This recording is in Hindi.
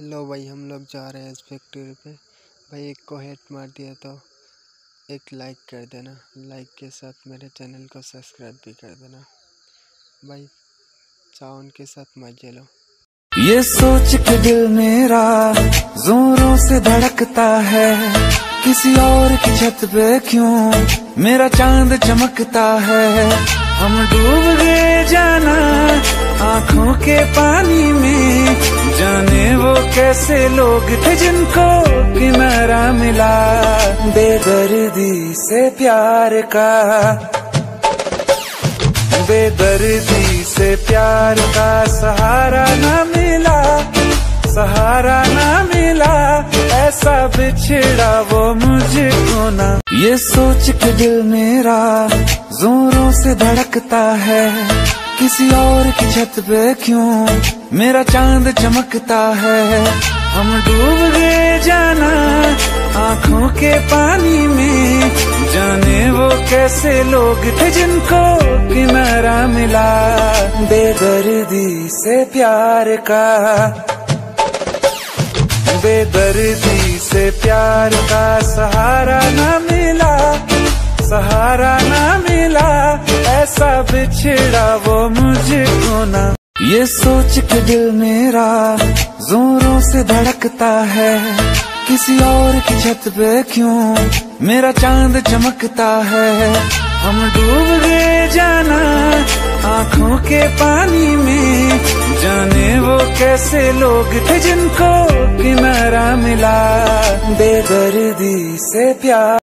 हेलो भाई, हम लोग जा रहे हैं इस फैक्ट्री पे। भाई, एक को हेट मार दिया तो एक लाइक कर देना। लाइक के साथ मेरे चैनल को सब्सक्राइब भी कर देना। भाई चाउन के साथ मज़े लो। ये सोच के दिल मेरा जोरों से धड़कता है। किसी और की छत पे क्यों मेरा चाँद चमकता है? आँखों के पानी में जाने वो कैसे लोग थे जिनको किनारा मिला। बेदर्दी से प्यार का, बेदर्दी से प्यार का सहारा न मिला, सहारा न मिला। ऐसा बिछड़ा वो मुझको ना। ये सोच के दिल मेरा जोरों से धड़कता है। किसी और की छत पे क्यों? मेरा चाँद चमकता है। हम डूब गए जाना, आँखों के पानी में। जाने वो कैसे लोग थे जिनको किनारा मिला? बेदर्दी से प्यार का। बेदर्दी से प्यार का सहारा ऐसा बिछड़ा वो मुझको ना। ये सोच के दिल मेरा जोरों से धड़कता है। किसी और की छत पे क्यों मेरा चाँद चमकता है? हम डूब गए जाना आँखों के पानी में। जाने वो कैसे लोग थे जिनको किनारा मिला। बेदर्दी से प्यार।